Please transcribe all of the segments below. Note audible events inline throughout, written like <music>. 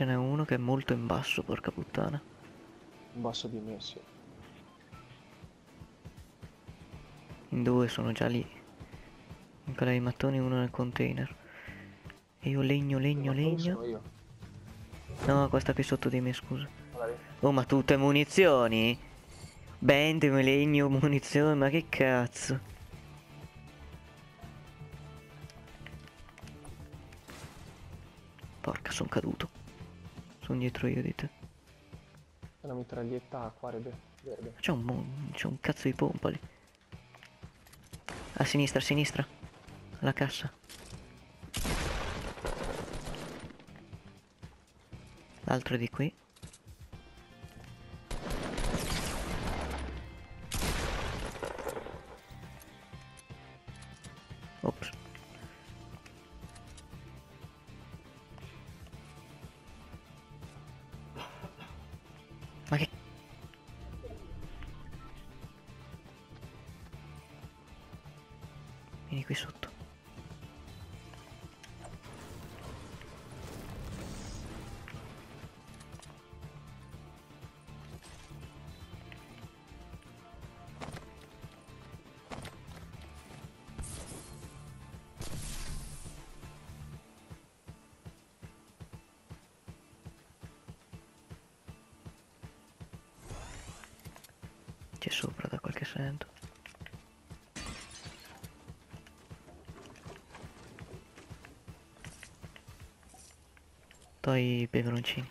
ce n'è uno che è molto in basso, porca puttana. In basso di me, sì. In due sono già lì. In quella dei mattoni uno nel container. E io legno, legno, legno. io? No, questa qui sotto di me, scusa. Magari. Oh, ma tutte munizioni? Band, legno, munizioni, ma che cazzo? Porca, sono caduto. Sono dietro io di te. È una mitraglietta acqua verde. C'è un, c'è un cazzo di pompa lì. A sinistra, a sinistra. Alla cassa. L'altro di qui. C'è sopra da quel che sento. Togli i peperoncini.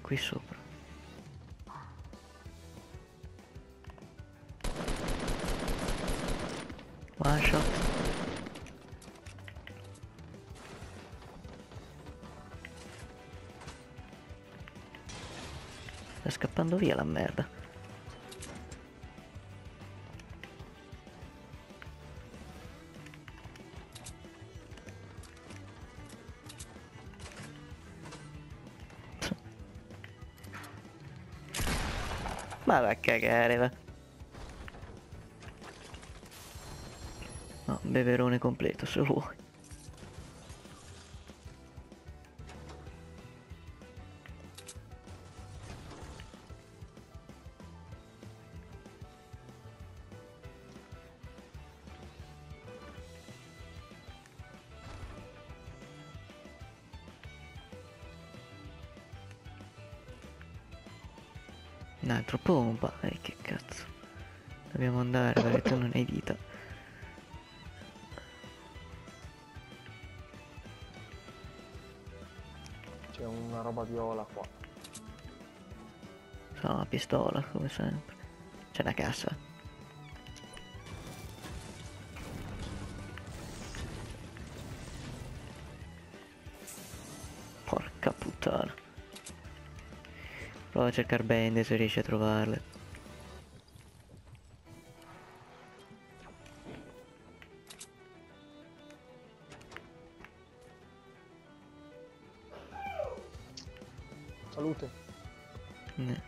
Qui sopra. Scappando via la merda. <laughs> Ma va a cagare, va. No, beverone completo se vuoi. Un altro pompa, eh che cazzo. Dobbiamo andare perché tu non hai vita. C'è una roba viola qua. Sono una pistola, come sempre. C'è una cassa. Porca puttana. Prova a cercare bende se riesci a trovarle. Salute. Ne.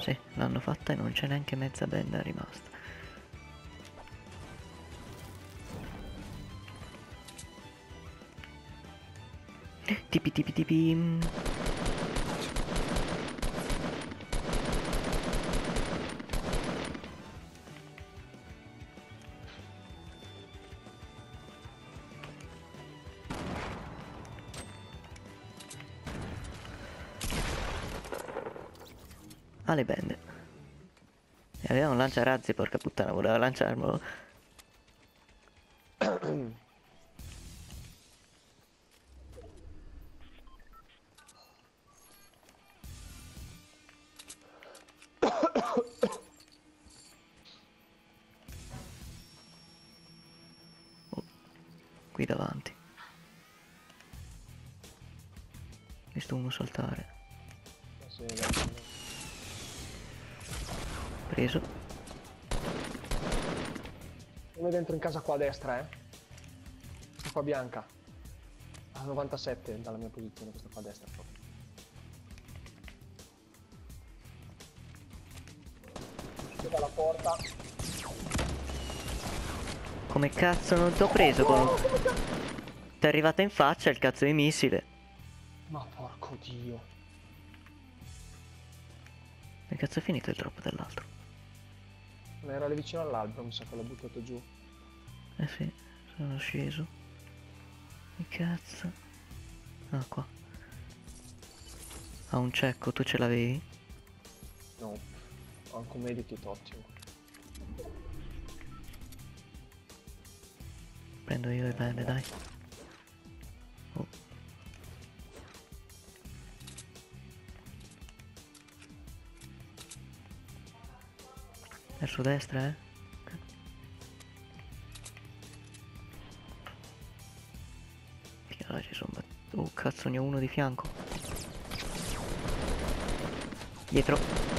Sì, l'hanno fatta e non c'è neanche mezza benda rimasta. Tipi tipi tipi. mm. Ha le bende. E aveva un lanciarazzi, porca puttana, voleva lanciarmelo. Oh, qui davanti. Visto uno saltare. Preso. Uno dentro in casa qua a destra, eh. Questa qua bianca. A 97 dalla mia posizione, questa qua a destra proprio. Uscito dalla porta. Come cazzo non t'ho preso con... Ti è arrivata in faccia il cazzo di missile. Ma porco dio. Che cazzo è finito il drop dell'altro? Era lì vicino all'albero, mi sa che l'ho buttato giù. Eh sì, sono sceso. Che cazzo? Ah, qua. Ha un cecco, tu ce l'avevi? No. Ho anche un medikit ottimo. Prendo io il bene, dai. Oh. Verso destra, eh? Allora ci sono... Oh cazzo, ne ho uno di fianco. Dietro.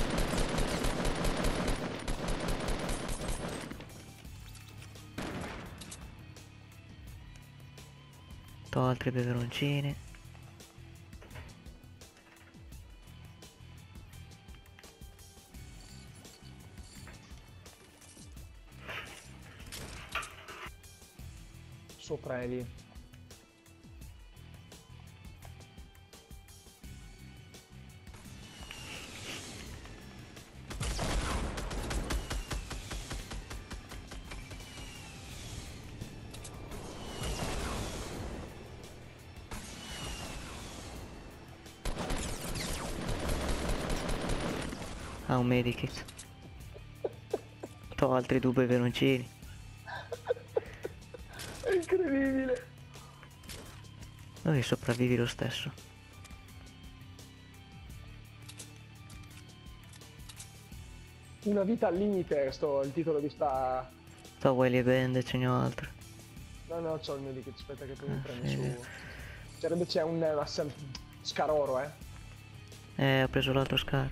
To altri peperoncini. Sopra lì. Ah, un medikit. To altri due peperoncini. È incredibile. Dove sopravvivi lo stesso? Una vita al limite, sto il titolo di sta... To vuoi le bende, ce ne ho altre. No, no, c'ho il medikit, aspetta che poi mi Ah, prendo sì, su... Sarebbe c'è un una scaroro, eh. Eh, ho preso l'altro scar.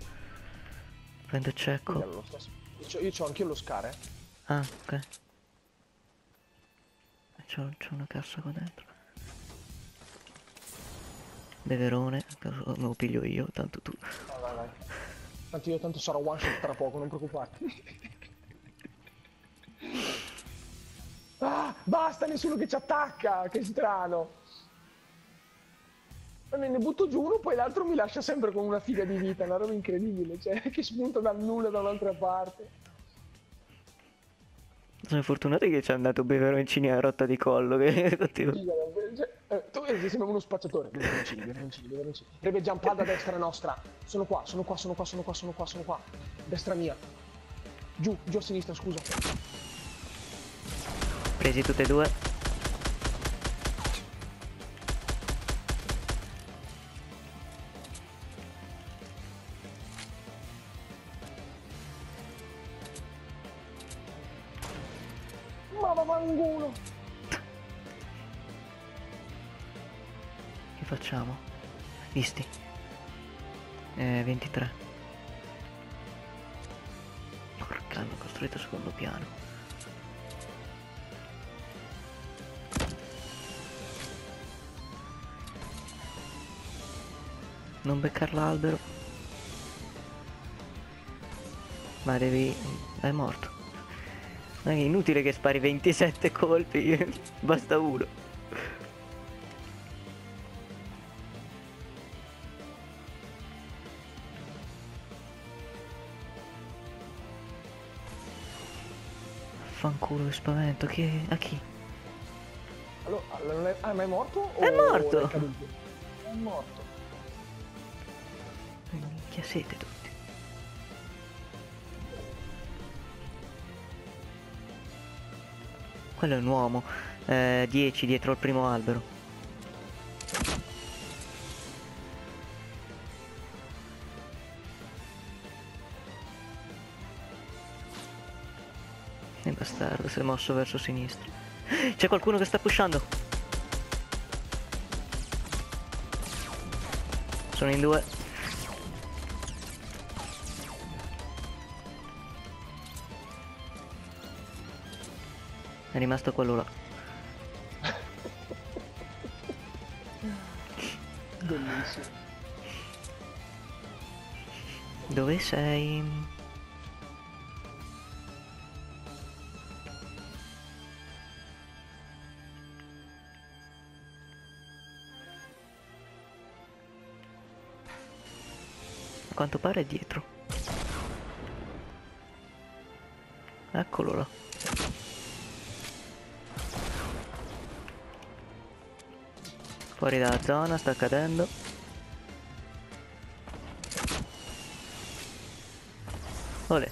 Prendo stesso. Io c'ho, c'ho anch'io lo scar, eh. Ah, ok. C'ho una cassa qua dentro. Beverone, me lo piglio io, tanto tu. Vai, vai, vai. Tanto io tanto sarò one shot tra poco, non preoccuparti. <laughs> ah, basta, nessuno che ci attacca, che strano. Ne ne butto giù uno, poi l'altro mi lascia sempre con una figa di vita, una roba incredibile, cioè <laughs> che spunta dal nulla da un'altra parte. Sono fortunati che ci hanno dato beveroncini a rotta di collo. Che <laughs> cioè, eh, tu vedi, sembra uno spacciatore. Beveroncini, beveroncini, beveroncini. Rebe jumpada a destra nostra. Sono qua, sono qua, sono qua, sono qua, sono qua, sono qua. Destra mia. Giù, giù a sinistra, scusa. Presi tutte e due. Ma vaffanculo. Che facciamo? Visti. Eh, 23. Porca, hanno costruito secondo piano. Non beccar l'albero. Ma devi... è morto. È inutile che spari 27 colpi, <laughs> basta uno. Fanculo spavento, che... a chi? Allora, allora è... Ah, ma è morto? È morto. È? È morto. Minchia siete tutti. Quello è un uomo. Eh, 10 dietro al primo albero. E bastardo, si è mosso verso sinistra. C'è qualcuno che sta pushando. Sono in due. È rimasto quello là. Bellissimo. Dove sei? A quanto pare è dietro. Eccolo là. Fuori dalla zona, sta cadendo. Olè. <laughs>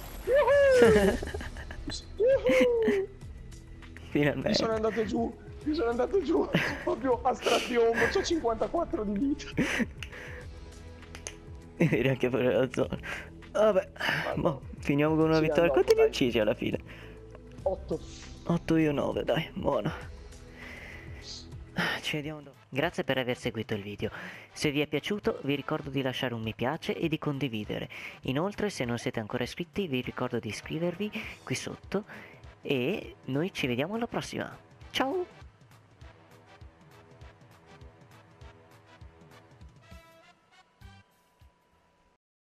Finalmente. Mi sono andato giù, mi sono andato giù, <laughs> proprio a strapiombo, c'ho 54 di vita. <laughs> Eri anche fuori dalla zona. Vabbè, boh, finiamo con una vittoria. Quanti ne uccisi alla fine? 8. 8 io 9, dai, buona. Dopo. Grazie per aver seguito il video. Se vi è piaciuto vi ricordo di lasciare un mi piace e di condividere. Inoltre se non siete ancora iscritti vi ricordo di iscrivervi qui sotto e noi ci vediamo alla prossima. Ciao!